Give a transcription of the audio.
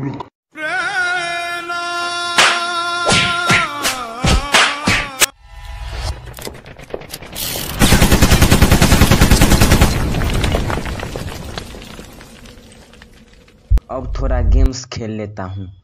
तो अब थोड़ा गेम्स खेल लेता हूँ।